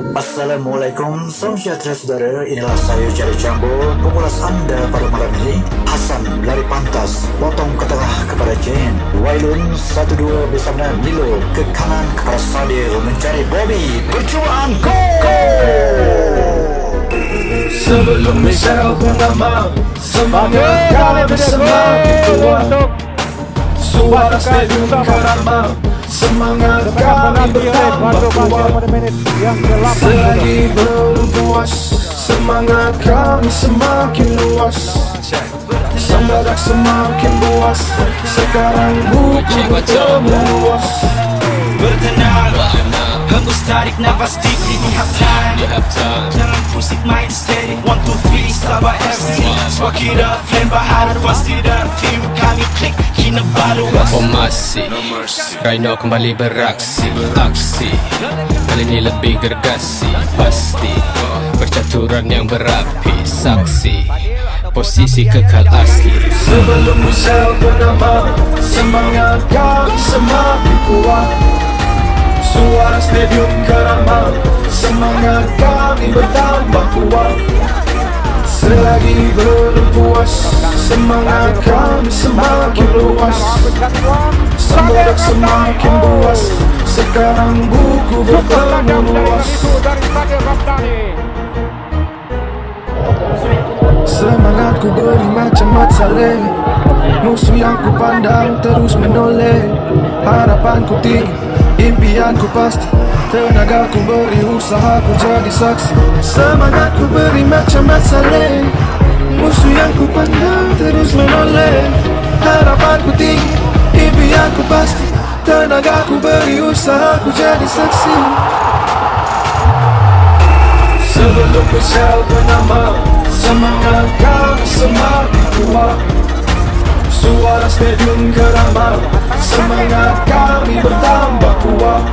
Assalamualaikum, salam sejahtera saudara. Inilah saya Jari Jambo, pengulas anda pada malam ini. Hasan lari pantas, potong ke tengah kepada Jen. Wailun satu dua bersama Milo ke kanan kepada Sadil mencari Bobby. Percubaan gol! Sebelum misal bernama Semangat kami bersama Suara stadium kerama Semangat kami bertambah kuat Selagi belum puas Semangat kami semakin luas. Sembarak semakin luas. Sekarang buku bertemu luas. Bertenang Hembus tarik nafas deep ini have time Jangan pusing main steady One, two, three, sabar FC up, flame bahar Pasti dan tim Oh masih Rhino kembali beraksi Aksi Kali ini lebih gergasi Pasti. Percaturan yang berapi Saksi. Posisi kekal asli. Sebelum misal bernama Semangat kami semakin kuat. Suara stadium kerama Semangat kami semakin luas. Sembarak semakin buas Sekarang buku bertemu luas. Semangatku beri macam mat Musuh yang ku pandang terus menoleh. Harapanku tinggi, impianku pasti. Tenagaku beri usaha ku jadi saksi. Semangatku beri macam mat pandang terus menoleh. Harapanku tinggi, impianku pasti. Tenagaku beri usaha ku jadi saksi. Sebelum misal bernama Semangat kami semakin kuat. Suara stadium kerama Semangat kami bertambah kuat.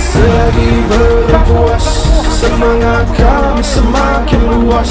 Selagi belum puas Semangat kami semakin luas